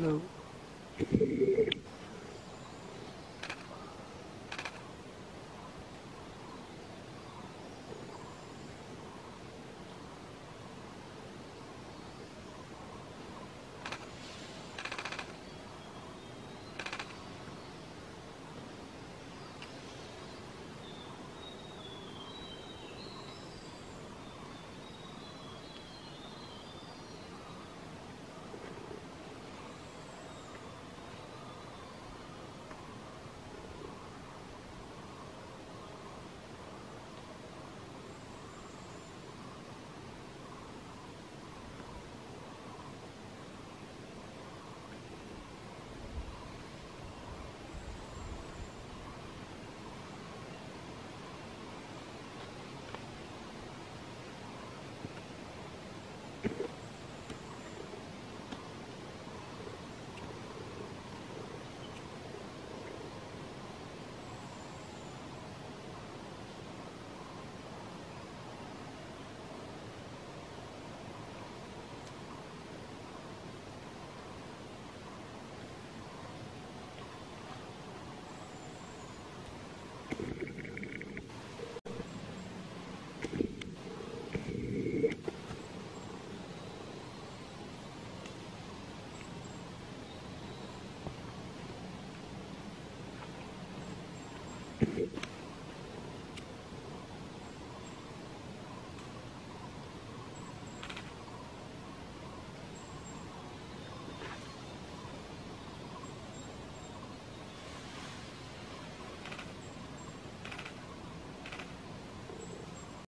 Hello.